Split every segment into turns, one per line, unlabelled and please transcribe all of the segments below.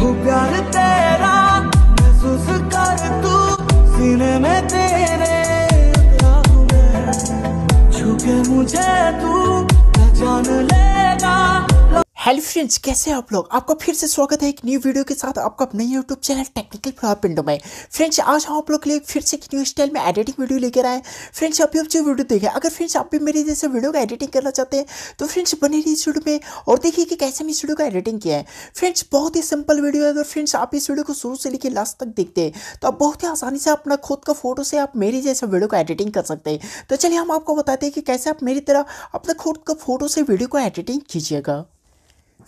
हो प्यार तेरा महसूस कर तू सीने में तेरे प्यार में। छू के मुझे तू पहचान लेगा।
हेलो फ्रेंड्स, कैसे हैं आप लोग? आपका फिर से स्वागत है एक न्यू वीडियो के साथ आपका अपने यूट्यूब चैनल टेक्निकल फ्लावर पिंडो में। फ्रेंड्स आज हम आप लोग के लिए फिर से एक न्यू स्टाइल में एडिटिंग वीडियो लेकर आए फ्रेंड्स अभी आप जो वीडियो देखें, अगर फ्रेंड्स आप भी मेरे जैसे वीडियो का एडिटिंग करना चाहते हैं तो फ्रेंड्स बने रही इस वीडियो में और देखिए कि कैसे मैं इस वीडियो का एडिटिंग किया है। फ्रेंड्स बहुत ही सिंपल वीडियो है। अगर फ्रेंड्स आप इस वीडियो को शुरू से लेकर लास्ट तक देखते हैं तो आप बहुत ही आसानी से अपना खुद का फ़ोटो से आप मेरी जैसे वीडियो का एडिटिंग कर सकते हैं। तो चलिए हम आपको बताते हैं कि कैसे आप मेरी तरह अपने खुद का फ़ोटो से वीडियो को एडिटिंग कीजिएगा।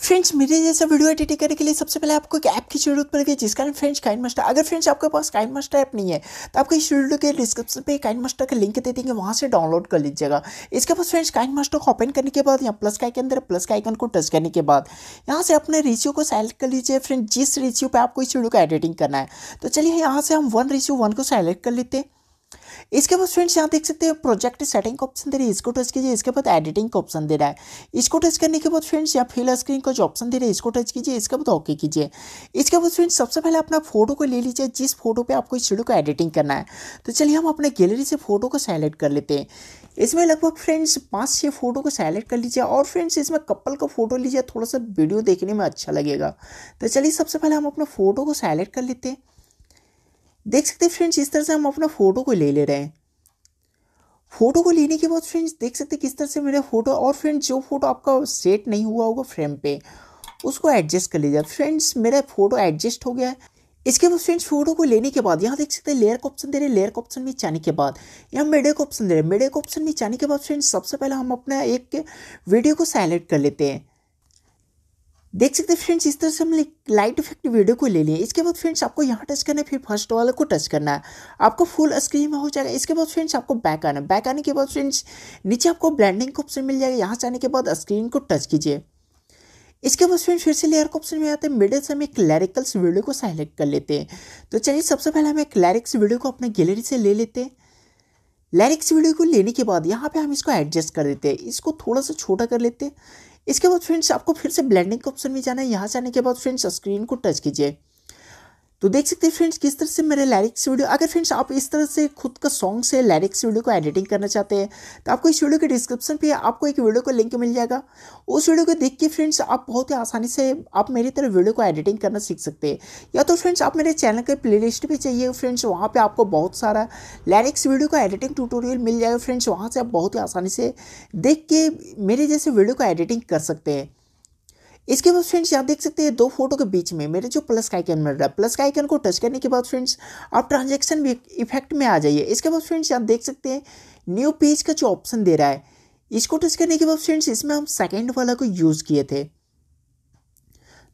फ्रेंड्स मेरे जैसा वीडियो एडिटिंग करने के लिए सबसे पहले आपको एक ऐप की ज़रूरत पड़ेगी जिसका नाम फ्रेंड्स काइन मास्टर अगर फ्रेंड्स आपके पास काइन मास्टर ऐप नहीं है तो आपको इस वीडियो के डिस्क्रिप्शन पे काइन मास्टर का लिंक दे देंगे, वहाँ से डाउनलोड कर लीजिएगा। इसके बाद फ्रेंड्स काइन मास्टर को ओपन करने के बाद यहाँ प्लस का के अंदर प्लस का आइकन को टच करने के बाद, यहाँ से अपने रेशियो को सेलेक्ट कर लीजिए। फ्रेंड जिस रेशियो पर आपको इस वीडियो का एडिटिंग करना है तो चलिए यहाँ से हम वन रेशियो वन को सेलेक्ट कर लेते हैं। इसके बाद फ्रेंड्स, यहाँ देख सकते हैं प्रोजेक्ट सेटिंग का ऑप्शन दे रहा है। इसको टच कीजिए, इसके बाद एडिटिंग का ऑप्शन दे रहा है। इसको टच करने के बाद फ्रेंड्स, यहाँ फिल स्क्रीन का जो ऑप्शन दे रहा है, इसको टच कीजिए, इसके बाद ओके कीजिए। इसके बाद फ्रेंड्स, सबसे पहले अपना फ़ोटो को ले लीजिए, जिस फ़ोटो पर आपको इस वीडियो को एडिटिंग करना है। तो चलिए हम अपने गैलरी से फ़ोटो को सेलेक्ट कर लेते हैं। इसमें लगभग फ्रेंड्स, पाँच छः फ़ोटो को सेलेक्ट कर लीजिए और फ्रेंड्स, इसमें कपल का फ़ोटो लीजिए, थोड़ा सा वीडियो देखने में अच्छा लगेगा। तो चलिए सबसे पहले हम अपना फ़ोटो को सेलेक्ट कर लेते हैं। देख सकते हैं फ्रेंड्स, इस तरह से हम अपना फ़ोटो को ले ले रहे हैं। फ़ोटो को लेने के बाद फ्रेंड्स, देख सकते हैं किस तरह से मेरा फ़ोटो, और फ्रेंड्स, जो फ़ोटो आपका सेट नहीं हुआ होगा फ्रेम पे, उसको एडजस्ट कर लीजिए। फ्रेंड्स, मेरा फ़ोटो एडजस्ट हो गया है। इसके बाद फ्रेंड्स, फ़ोटो को लेने के बाद, यहाँ देख सकते हैं लेयर का ऑप्शन दे रहे हैं। लेयर का ऑप्शन में जाने के बाद, यहाँ मीडिया का ऑप्शन दे रहे हैं। मीडिया का ऑप्शन में जाने के बाद, फ्रेंड्स, सबसे पहले हम अपना एक वीडियो को सेलेक्ट कर लेते हैं। देख सकते हैं फ्रेंड्स इस तरह से हमने लाइट इफ़ेक्ट वीडियो को ले लिया इसके बाद फ्रेंड्स आपको यहाँ टच करना है, फिर फ़र्स्ट वाले को टच करना है। आपको फुल स्क्रीन में हो जाएगा। इसके बाद फ्रेंड्स आपको बैक आना बैक आने के बाद फ्रेंड्स नीचे आपको ब्लैंडिंग का ऑप्शन मिल जाएगा। यहाँ से आने के बाद स्क्रीन को टच कीजिए। इसके बाद फ्रेंड्स फिर से लेयर का ऑप्शन में आते हैं। मिडिल से हम एक क्लैरिकल्स वीडियो को सेलेक्ट कर लेते हैं। तो चलिए, सबसे पहले हम एक क्लैरिक्स वीडियो को अपने गैलरी से ले लेते हैं। लैरिक्स वीडियो को लेने के बाद यहाँ पे हम इसको एडजस्ट कर देते हैं। इसको थोड़ा सा छोटा कर लेते हैं। इसके बाद फ्रेंड्स आपको फिर से ब्लेंडिंग के ऑप्शन में जाना है। यहाँ से आने के बाद फ्रेंड्स स्क्रीन को टच कीजिए। तो देख सकते हैं फ्रेंड्स किस तरह से मेरे लैरिक्स वीडियो अगर फ्रेंड्स आप इस तरह से खुद का सॉन्ग से लैरिक्स वीडियो को एडिटिंग करना चाहते हैं तो आपको इस वीडियो के डिस्क्रिप्शन पे आपको एक वीडियो का लिंक मिल जाएगा। उस वीडियो को देख के फ्रेंड्स आप बहुत ही आसानी से आप मेरी तरह वीडियो को एडिटिंग करना सीख सकते हैं। या तो फ्रेंड्स आप मेरे चैनल के प्ले लिस्ट पर चाहिए फ्रेंड्स वहाँ पर आपको बहुत सारा लैरिक्स वीडियो का एडिटिंग टूटोरियल मिल जाएगा। फ्रेंड्स वहाँ से आप बहुत ही आसानी से देख के मेरे जैसे वीडियो को एडिटिंग कर सकते हैं। इसके बाद फ्रेंड्स आप देख सकते हैं दो फ़ोटो के बीच में मेरे जो प्लस का आइकन मिल रहा है। प्लस का आइकन को टच करने के बाद फ्रेंड्स आप ट्रांजेक्शन इफ़ेक्ट में आ जाइए। इसके बाद फ्रेंड्स आप देख सकते हैं न्यू पेज का जो ऑप्शन दे रहा है, इसको टच करने के बाद फ्रेंड्स इसमें हम सेकेंड वाला को यूज़ किए थे।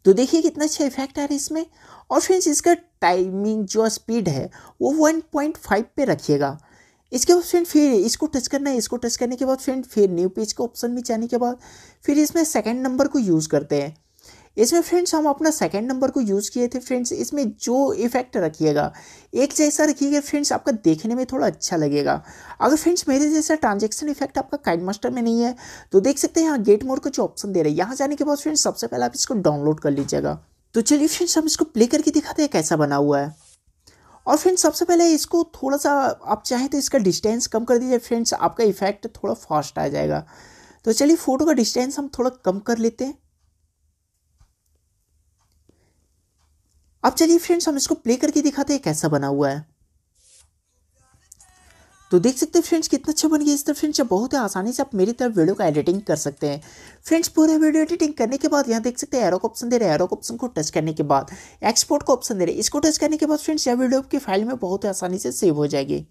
तो देखिए कितना अच्छा इफ़ेक्ट आ रहा है इसमें। और फ्रेंड्स इसका टाइमिंग जो स्पीड है, वो 1.5 पे रखिएगा। इसके बाद फ्रेंड फिर इसको टच करना है, इसको टच करने के बाद फ्रेंड फिर न्यू पेज के ऑप्शन में जाने के बाद फिर इसमें सेकंड नंबर को यूज़ करते हैं। इसमें फ्रेंड्स हम अपना सेकंड नंबर को यूज़ किए थे फ्रेंड्स इसमें जो इफ़ेक्ट रखिएगा, एक जैसा रखिएगा फ्रेंड्स आपका देखने में थोड़ा अच्छा लगेगा। अगर फ्रेंड्स मेरे जैसा ट्रांजेक्शन इफ़ेक्ट आपका काइड मास्टर में नहीं है तो देख सकते हैं यहाँ गेट मोड का जो ऑप्शन दे रहे हैं। यहाँ जाने के बाद फ्रेंड्स सबसे पहले आप इसको डाउनलोड कर लीजिएगा। तो चलिए फ्रेंड्स हम इसको प्ले करके दिखाते हैं कैसा बना हुआ है। और फ्रेंड्स सबसे पहले इसको थोड़ा सा, आप चाहें तो इसका डिस्टेंस कम कर दीजिए फ्रेंड्स आपका इफ़ेक्ट थोड़ा फास्ट आ जाएगा। तो चलिए फ़ोटो का डिस्टेंस हम थोड़ा कम कर लेते हैं। अब चलिए फ्रेंड्स हम इसको प्ले करके दिखाते हैं कैसा बना हुआ है। तो देख सकते हैं फ्रेंड्स कितना अच्छा बन गया इस तरह फ्रेंड्स बहुत ही आसानी से आप मेरी तरफ़ वीडियो का एडिटिंग कर सकते हैं। फ्रेंड्स पूरा वीडियो एडिटिंग करने के बाद यहाँ देख सकते हैं एरो का ऑप्शन दे रहे हैं एरो का ऑप्शन को टच करने के बाद एक्सपोर्ट का ऑप्शन दे रहे हैं। इसको टच करने के बाद फ्रेंड्स यह वीडियो आपकी फ़ाइल में बहुत ही आसानी से सेव हो जाएगी।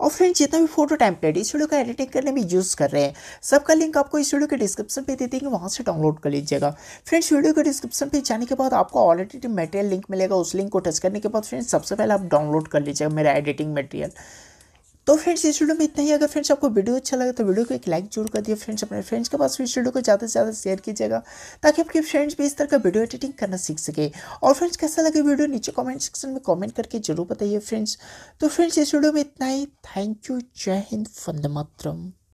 और फ्रेंड्स जितना भी फ़ोटो टेम्पलेट इस वीडियो का एडिटिंग करने में यूज़ कर रहे हैं, सबका लिंक आपको इस वीडियो के डिस्क्रिप्शन पे दे देंगे, वहाँ से डाउनलोड कर लीजिएगा। फ्रेंड्स वीडियो के डिस्क्रिप्शन पे जाने के बाद आपको ऑलरेडी मटेरियल लिंक मिलेगा, उस लिंक को टच करने के बाद फ्रेंड्स सबसे पहले आप डाउनलोड कर लीजिएगा मेरा एडिटिंग मटेरियल तो फ्रेंड्स इस वीडियो में इतना ही। अगर फ्रेंड्स आपको वीडियो अच्छा लगा तो वीडियो को एक लाइक ज़रूर कर दिए फ्रेंड्स अपने फ्रेंड्स के पास इस वीडियो को ज़्यादा से ज़्यादा शेयर कीजिएगा, ताकि आपके फ्रेंड्स भी इस तरह का वीडियो एडिटिंग करना सीख सके। और फ्रेंड्स कैसा लगे वीडियो? नीचे कॉमेंट सेक्शन में कॉमेंट करके ज़रूर बताइए फ्रेंड्स तो फ्रेंड्स इस वीडियो में इतना ही। थैंक यू जय हिंद फंद मातरम